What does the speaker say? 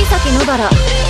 杉崎野原。